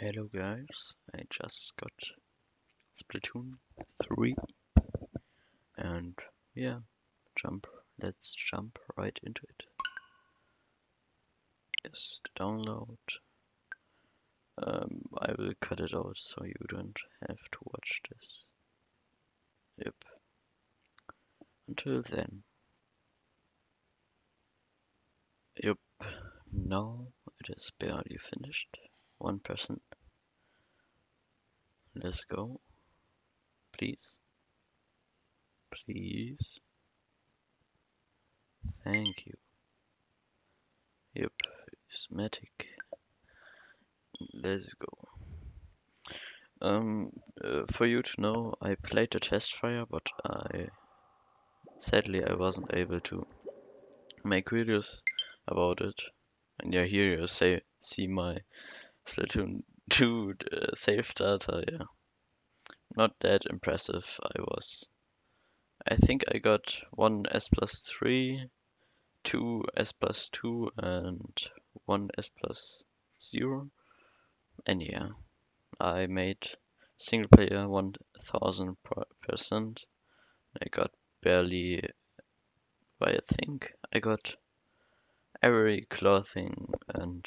Hello guys, I just got Splatoon 3 and yeah, jump, let's jump right into it. Yes, the download. Um, I will cut it out so you don't have to watch this. Yep. Until then. Yep, now it is barely finished. One person. Let's go. Please. Please. Thank you. Yep, IsMatik. Let's go. Um, uh, for you to know, I played the test fire, but I sadly I wasn't able to make videos about it. And yeah, here you say see my Splatoon 2 uh, save data, yeah. Not that impressive, I was. I think I got one S plus 3, two S plus 2, and one S plus 0. And yeah, I made single player 1000%. I got barely, I think I got every clothing and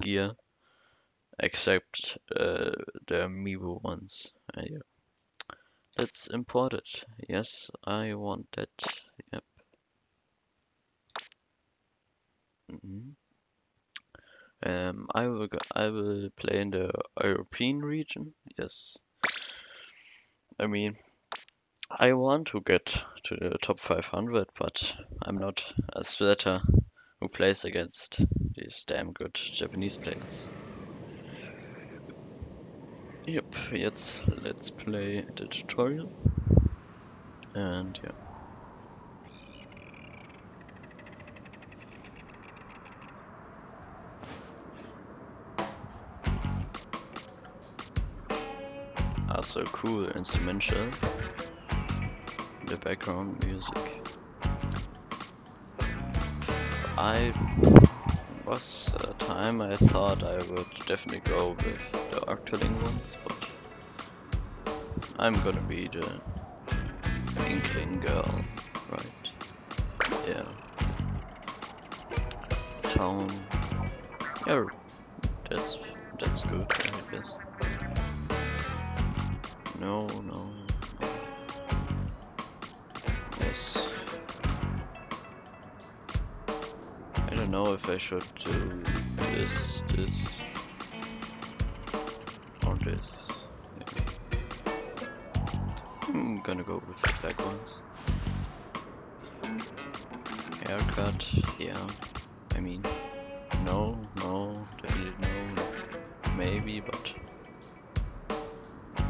gear except uh, the amiibo ones. Uh, yeah. import it. Yes, I want that. Yep. Mm -hmm. Um, I will go, I will play in the European region. Yes. I mean, I want to get to the top 500, but I'm not a sweater who plays against these damn good Japanese players. Yep, jetzt let's play the tutorial. And yeah. Ah, also cool instrumental. The background music. I was a time I thought I would definitely go with the Octoling ones, but I'm gonna be the Inkling girl, right? Yeah. Town. Yeah, that's that's good, I guess. No, no. Yes. I don't know if I should do this, this, this. I'm gonna go with the black ones. Haircut, yeah. I mean, no, no, definitely no, maybe, but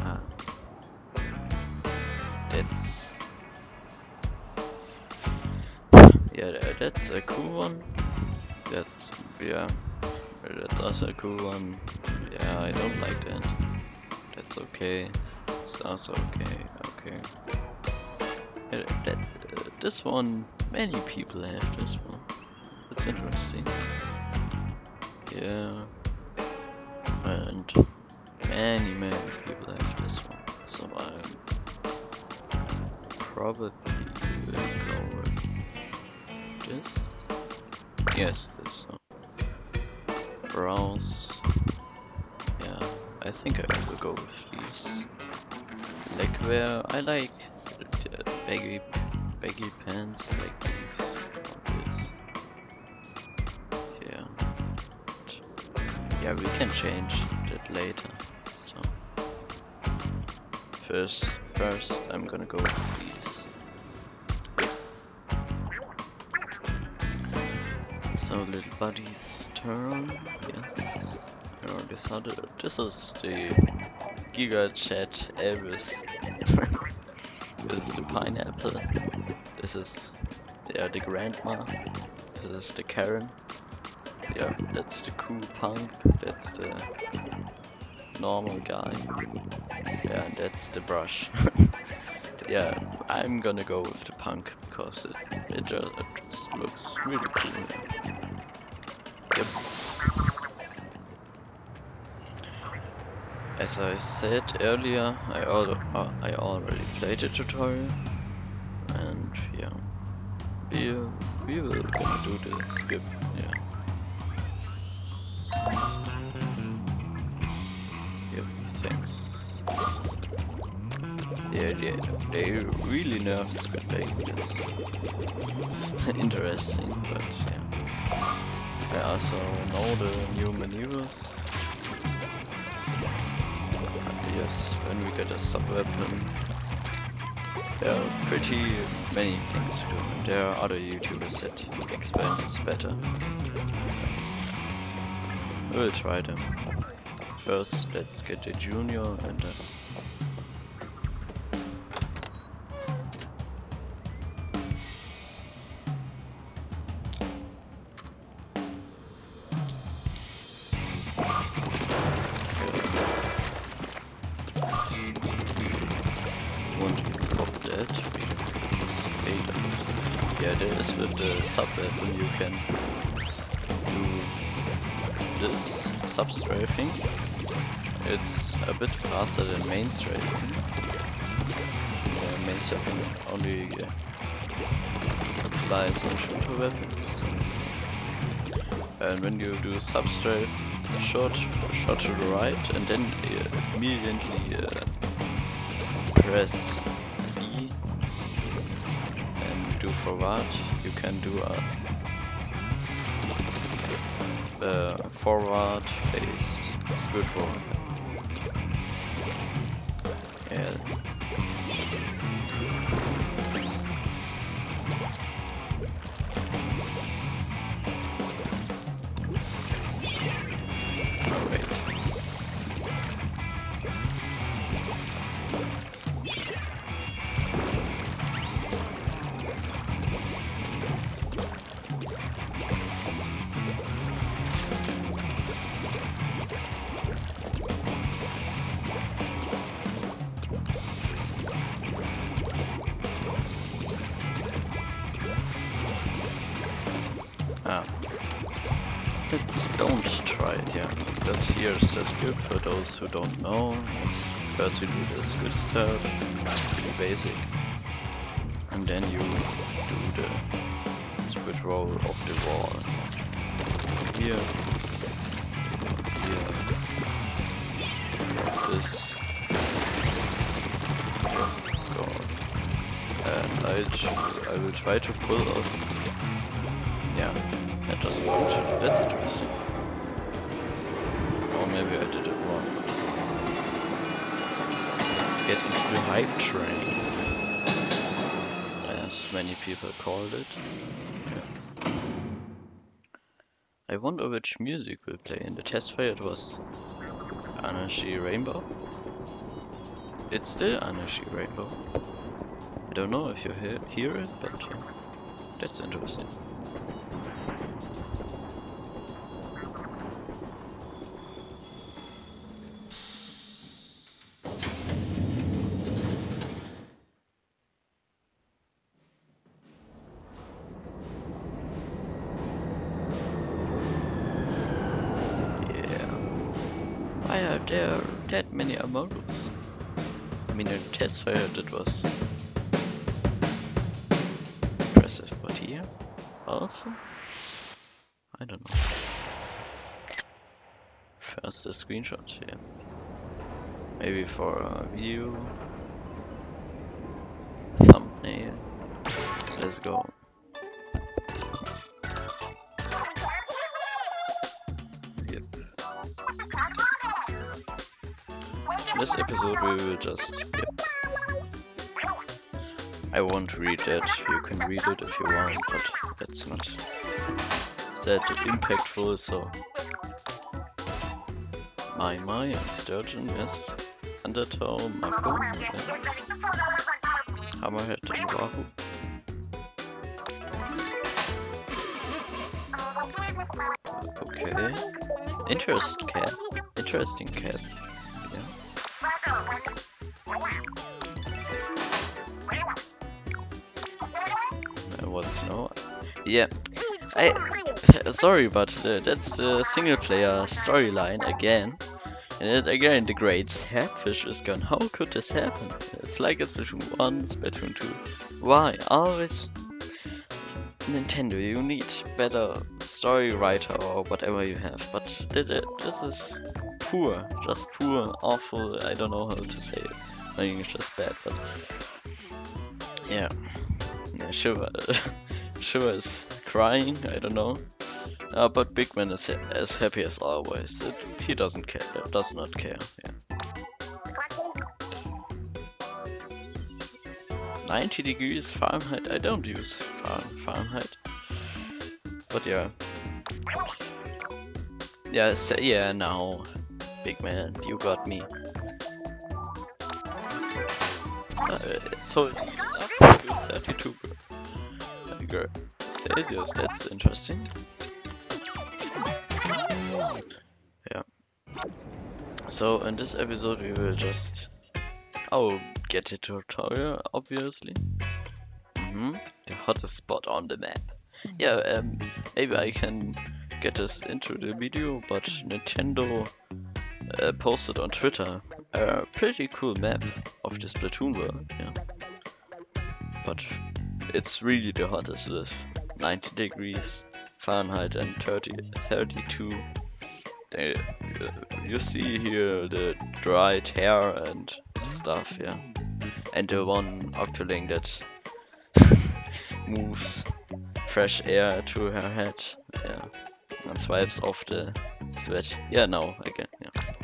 ah, that's yeah, that's a cool one. That's yeah, that's also a cool one. Yeah, I don't like that. That's okay. It's also okay. Okay. That, uh, this one, many people have this one. That's interesting. Yeah. And many, many people have this one. So I'm probably will go with this. Yes, this go these. Like where I like baggy, baggy pants like these. Yeah. Yeah, we can change that later. So first, first I'm gonna go with these. So little buddy's turn. Yes. Oh, this other, this is the Giga Chat Elvis. this is the pineapple. This is yeah the grandma. This is the Karen. Yeah, that's the cool punk. That's the normal guy. Yeah, that's the brush. yeah, I'm gonna go with the punk because it it just, it just looks really cool. Yep. As I said earlier, I, al uh, I already played a tutorial, and yeah, we, we will gonna do the skip, yeah. Yep, thanks. Yeah, yeah, they really nerf Squid Beakon, it's interesting, but yeah. I also know the new maneuvers. Yes, when we get a sub-weapon, there are pretty many things to do. And there are other YouTubers that explain this better. We'll try them. First, let's get the junior and then the sub weapon you can do this sub strafing. It's a bit faster than main strafing. Yeah, main strafing only uh, applies on shooter weapons. And when you do sub strafe, short, short to the right, and then uh, immediately uh, press B and do forward, you can do uh, a, a forward faced squid roll. Yeah. For those who don't know. First you do the squid stuff, pretty basic. And then you do the squid roll of the wall. Here. Here. This. Oh. And I, I will try to pull off yeah, that doesn't function. That's interesting. I did it wrong. Let's get into the hype train. As many people called it. I wonder which music will play. In the test fire it was Anarchy Rainbow. It's still Anarchy Rainbow. I don't know if you hear, hear it, but that's interesting. There that many models? I mean, in test fire that was impressive, but here also? I don't know. First a screenshot, yeah. Maybe for a view. Thumbnail. Let's go. Episode we will just, yep. I won't read that, you can read it if you want, but that's not that impactful, so. Mahi-Mahi and Sturgeon, yes. Undertow, Mako, and Hammerhead and Wahoo. Okay. Interest cat. Interesting cat. Yeah. I sorry, but uh, that's the single player storyline again. And it, again, the great Zapfish is gone. How could this happen? It's like it's between 1, Splatoon 2. Why? Always Nintendo, you need better story writer or whatever you have, but this is poor, just poor, awful, I don't know how to say it. I My English is bad, but yeah. yeah Shiver, Shiver is crying, I don't know. Uh, but Big Man is ha as happy as always. It, he doesn't care, does not care. Yeah. 90 degrees Fahrenheit. I don't use Fahrenheit. But yeah. Yeah, yeah, now. Big man, you got me. Uh, so, 32 That's interesting. Yeah. So, in this episode we will just... Oh, get a tutorial, obviously. Mm -hmm. The hottest spot on the map. Yeah, um, maybe I can get this into the video, but Nintendo uh, posted on Twitter a pretty cool map of the Splatoon world, yeah. But it's really the hottest with 90 degrees Fahrenheit and 30, 32 they, uh, you see here the dried hair and stuff, yeah. And the one Octoling that moves fresh air to her head, yeah. And swipes off the sweat. Yeah, now again, yeah.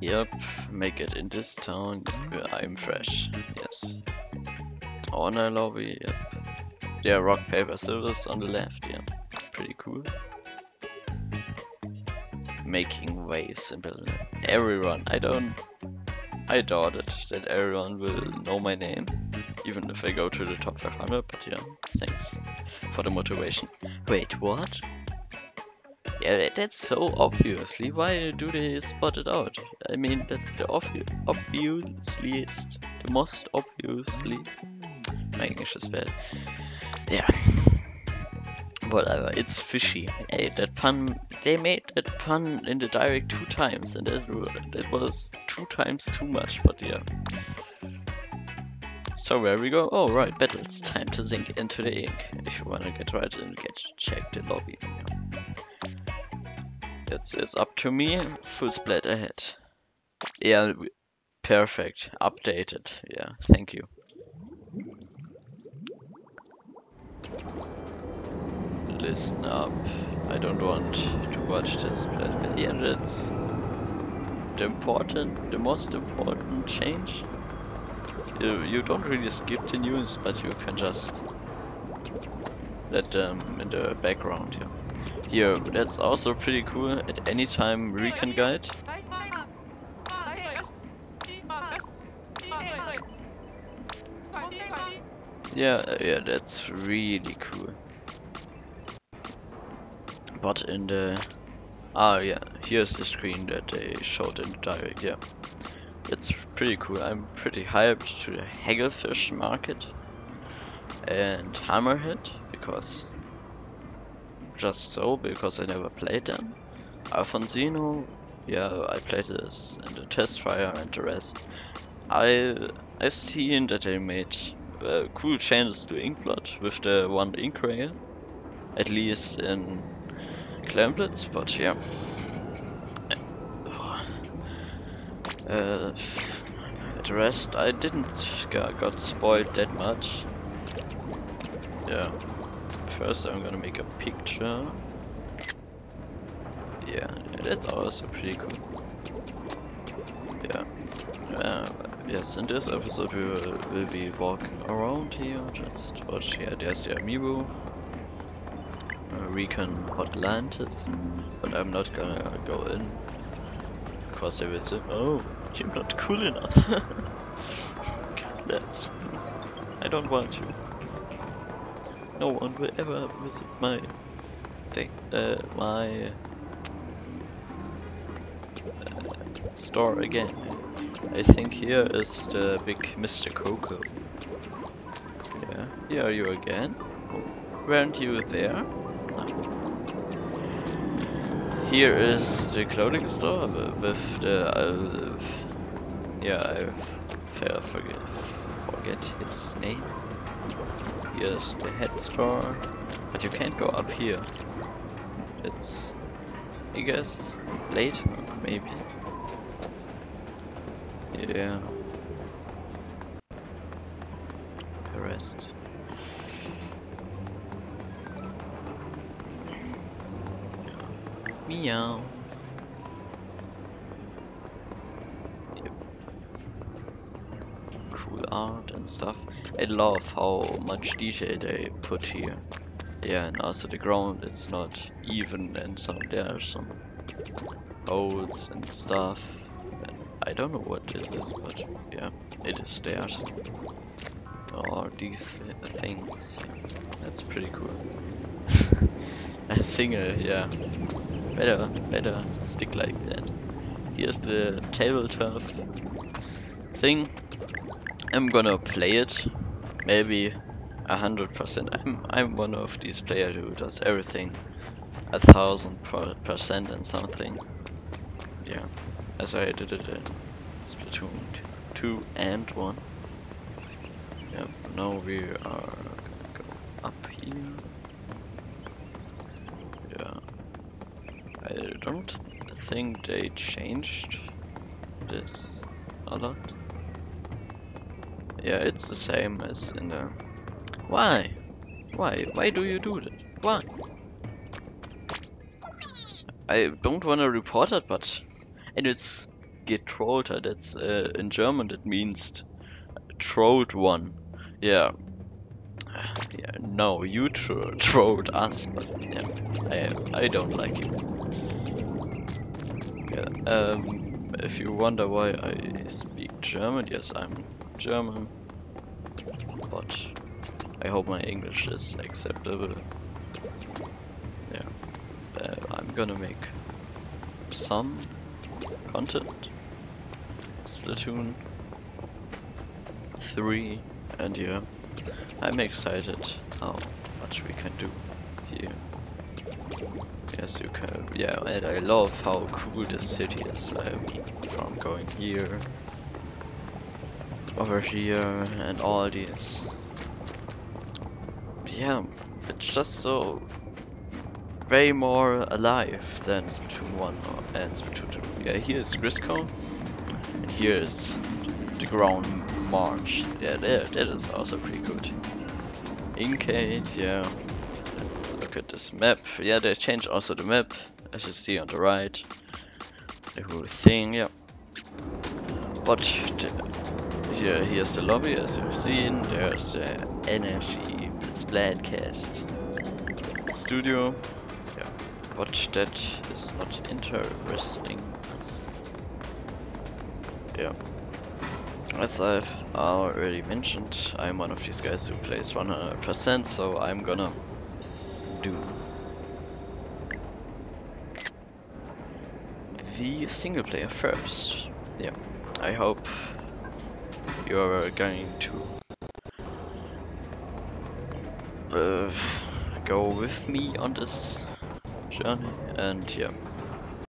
Yep, make it in this town. I'm fresh, yes. Honor lobby, yep. There rock, paper, scissors on the left, yeah. Pretty cool making waves in Berlin. Everyone, I don't... I doubt it, that everyone will know my name, even if I go to the top 500, but yeah, thanks for the motivation. Wait, what? Yeah, that's so obviously, why do they spot it out? I mean, that's the obvi obviouslyest, the most obviously. My English is mm. bad. Yeah. Whatever, it's fishy. Hey, that pun, they made that pun in the direct two times, and that was two times too much, but yeah. So where we go? Oh right, it's time to sink into the ink. If you wanna get right and get check the lobby. It's, it's up to me, full split ahead. Yeah, perfect, updated, yeah, thank you. Listen up. I don't want to watch this, but the important, the most important change. You, you don't really skip the news, but you can just let them in the background here. Here, that's also pretty cool. At any time, recon guide. Yeah, uh, yeah, that's really cool. But in the... Ah yeah, here's the screen that they showed in the direct, yeah. It's pretty cool. I'm pretty hyped to the Hagglefish market and Hammerhead because just so because I never played them. Alfonsino, yeah, I played this and the test fire and the rest. I I've seen that they made uh, cool changes to Inkblot with the one ink rail, at least in Clam Blitz, but yeah. Uh, the rest, I didn't got, got spoiled that much. Yeah. First I'm gonna make a picture. Yeah, that's also pretty cool. Yeah. Uh, yes, in this episode we will, will be walking around here, just watch here, there's the amiibo, recon Atlantis, but I'm not gonna go in because they will say, "Oh, you're not cool enough." That's I don't want to. No one will ever visit my thing, uh, my uh, store again. I think here is the big Mr. Coco. Yeah, here are you again. Weren't you there? Here is the clothing store with the uh, yeah I forget forget its name. Here's the head store, but you can't go up here. It's I guess later maybe. Yeah. The rest. Meow. Yep. Cool art and stuff. I love how much detail they put here. Yeah, and also the ground, it's not even and some there are some holes and stuff. And I don't know what this is, but yeah, it is stairs. Or these th things. That's pretty cool. A single, yeah. Better, better stick like that. Here's the table tabletop thing. I'm gonna play it. Maybe a hundred percent. I'm I'm one of these players who does everything a thousand percent and something. Yeah, as I did it in Splatoon 2 and 1. Yeah, now we are gonna go up here. Yeah, I don't think they changed this a lot. Yeah, it's the same as in the... Why? Why? Why do you do that? Why? I don't want to report it, but... And it's getrollter, that's uh, in German that means trolled one. Yeah. Yeah, no, you tro trolled us, but yeah, I, I don't like you. Yeah, um, if you wonder why I speak German, yes, I'm German, but I hope my English is acceptable. Yeah, uh, I'm gonna make some content. Splatoon 3, and yeah, I'm excited how much we can do. Yes, you can. Yeah, and I love how cool this city is. I mean, from going here, over here, and all these. Yeah, it's just so way more alive than Splatoon 1 or and Splatoon 2. Yeah, here is Grizzco, and here is the ground march. Yeah, that, that is also pretty good. Incade, yeah. Look at this map. Yeah, they changed also the map, as you see on the right. The whole thing, yeah. But the, here, here's the lobby, as you've seen. There's the NFG Splatcast studio. Yeah, but that is not interesting. Yeah. As I've already mentioned, I'm one of these guys who plays 100%, so I'm gonna do the single player first. Yeah, I hope you're going to uh, go with me on this journey, and yeah.